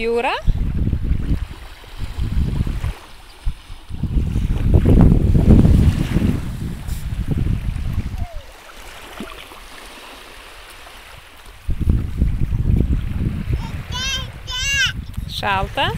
Юра? Шалта.